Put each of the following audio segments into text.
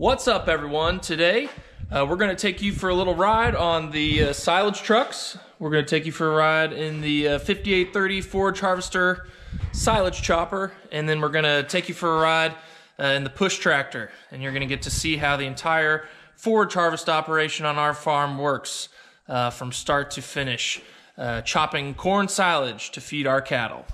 What's up, everyone? Today, uh, we're going to take you for a little ride on the uh, silage trucks. We're going to take you for a ride in the uh, 5830 Forage Harvester silage chopper, and then we're going to take you for a ride uh, in the push tractor, and you're going to get to see how the entire forage harvest operation on our farm works uh, from start to finish, uh, chopping corn silage to feed our cattle.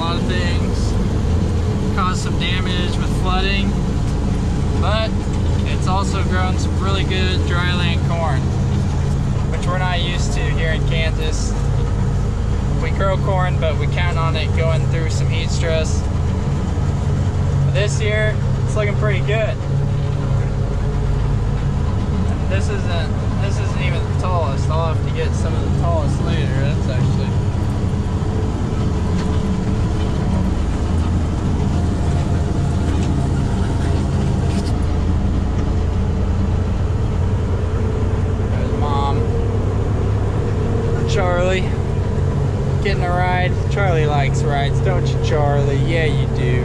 Lot of things, caused some damage with flooding, but it's also grown some really good dryland corn, which we're not used to here in Kansas. We grow corn, but we count on it going through some heat stress. But this year, it's looking pretty good. This isn't this isn't even the tallest. I'll have to get some of the tallest later. That's actually There's mom. Charlie. Getting a ride. Charlie likes rides, don't you, Charlie? Yeah, you do.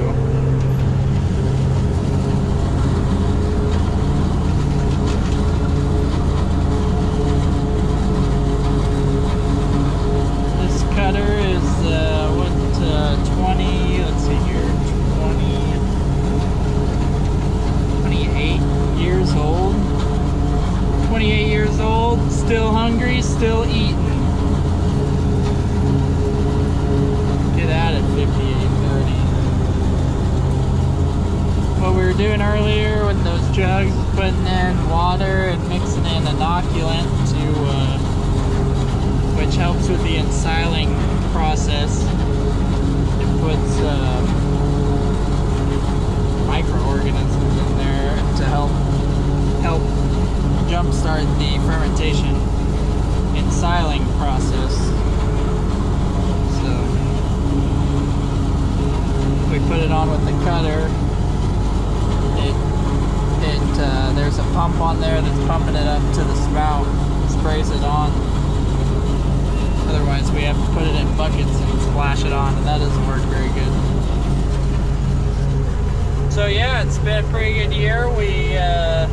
This cutter is uh, what uh, 20? Let's see here, 20, 28 years old. 28 years old, still hungry, still eating. Get at it, 5830. What we were doing earlier with those jugs, putting in water and mixing in inoculant to, uh, helps with the ensiling process. It puts uh, microorganisms in there to help help jumpstart the fermentation ensiling process. So we put it on with the cutter. It it uh, there's a pump on there that's pumping it up to the spout, sprays it on. Otherwise, we have to put it in buckets and splash it on, and that doesn't work very good. So yeah, it's been a pretty good year. We uh,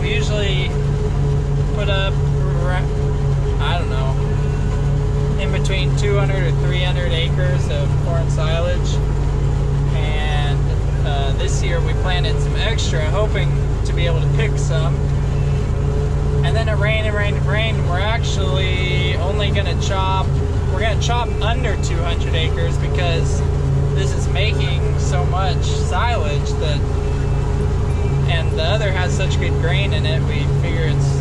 we usually put up, I don't know, in between 200 or 300 acres of corn silage. And uh, this year we planted some extra, hoping to be able to pick some. And then it rained and rained and rained. We're actually only gonna chop, we're gonna chop under 200 acres because this is making so much silage that and the other has such good grain in it, we figure it's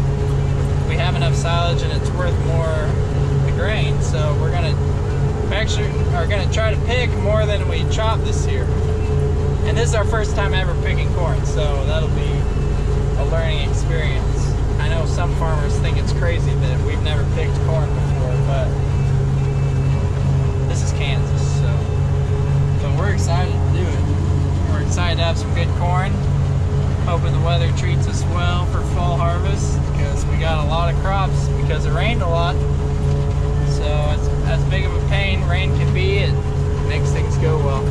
we have enough silage and it's worth more the grain. So we're gonna We actually are going to try to pick more than we chop this year. And this is our first time ever picking corn, so that'll be a learning experience. Know some farmers think it's crazy that we've never picked corn before, but this is Kansas, so. But we're excited to do it. We're excited to have some good corn. Hoping the weather treats us well for fall harvest because we got a lot of crops because it rained a lot. So as, as big of a pain rain can be, it makes things go well.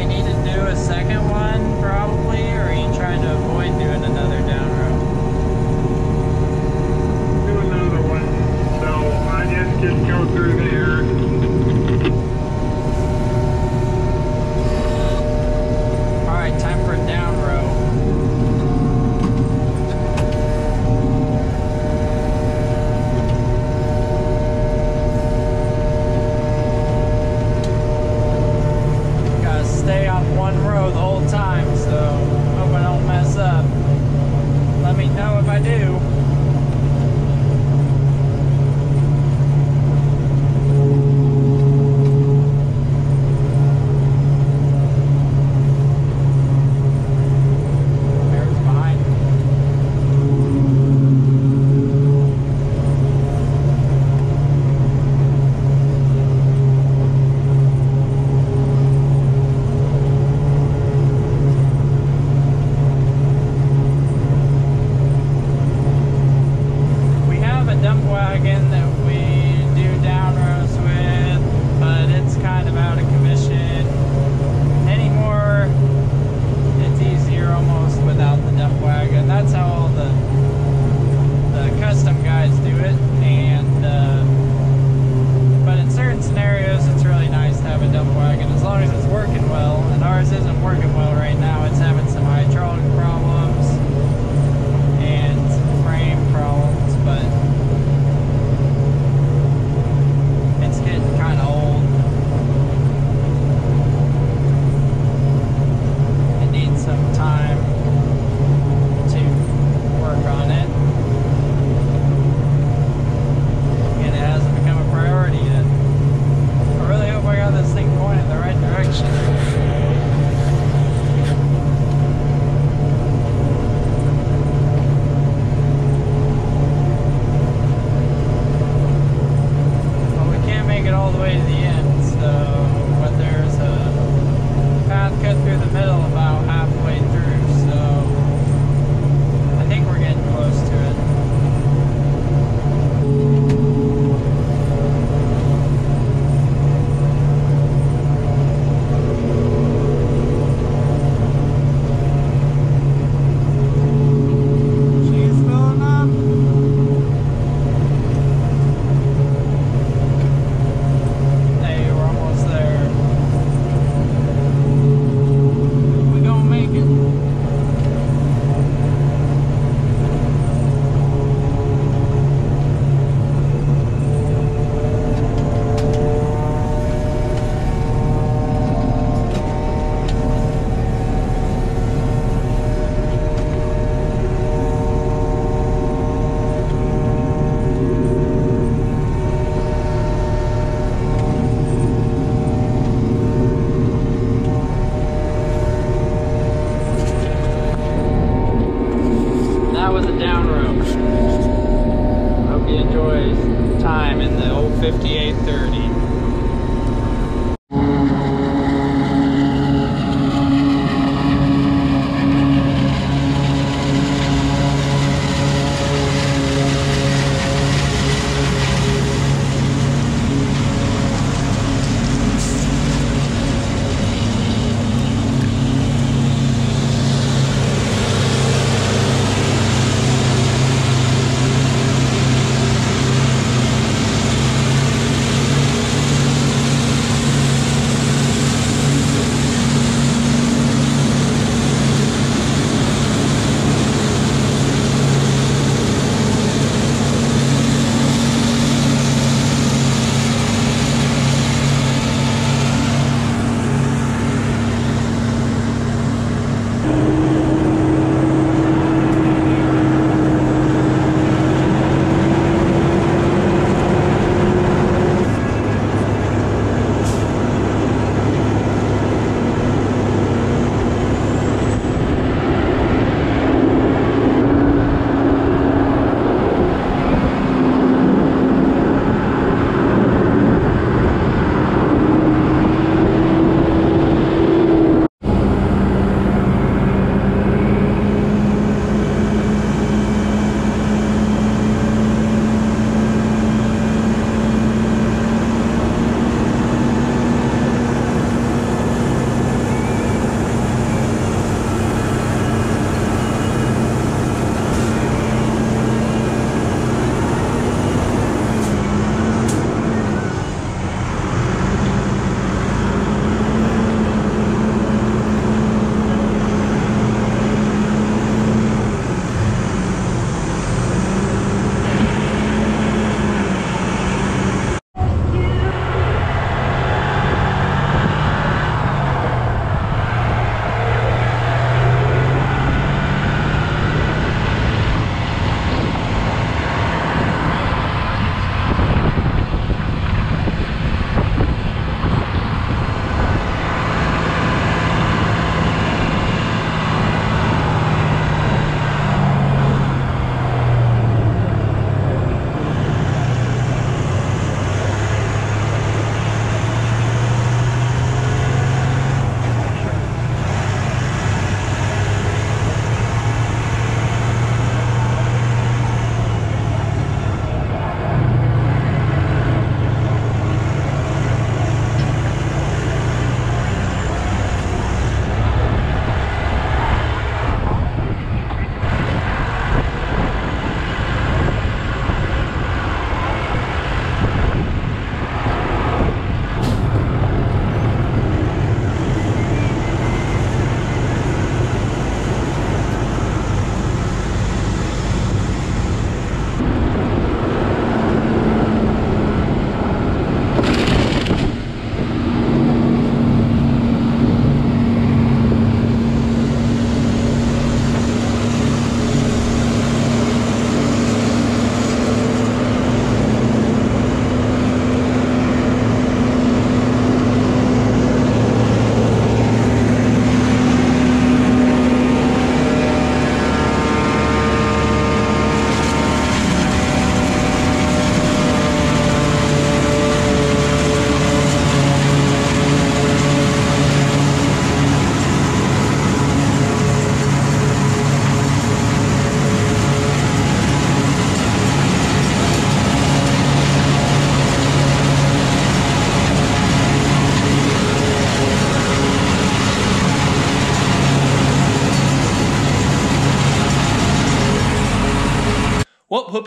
we need to do a second one, probably, or are you trying to avoid doing another down road? Do another one. So I just could go through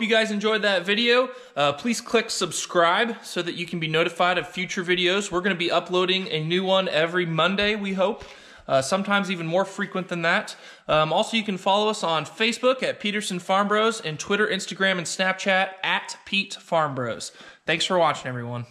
you guys enjoyed that video. Uh, please click subscribe so that you can be notified of future videos. We're going to be uploading a new one every Monday, we hope. Uh, sometimes even more frequent than that. Um, also, you can follow us on Facebook at Peterson Farm Bros and Twitter, Instagram, and Snapchat at Pete Farm Bros. Thanks for watching, everyone.